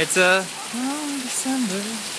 It's a oh, December.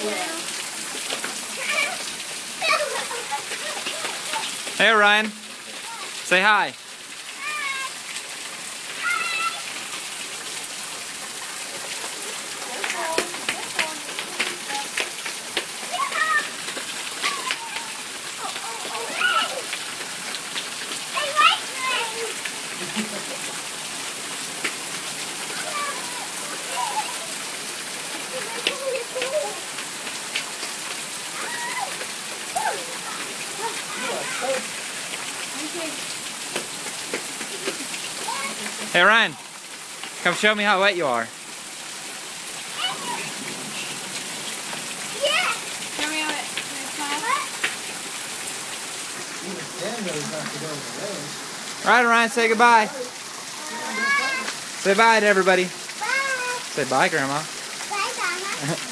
Hey Orion, say hi. Hey Orion, come show me how wet you are. Show me how it. All right, Orion, say goodbye. Say bye to everybody. Say bye, Grandma.